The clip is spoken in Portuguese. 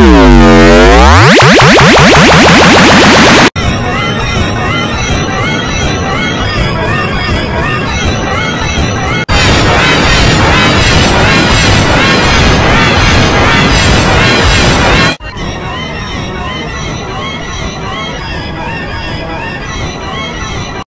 Música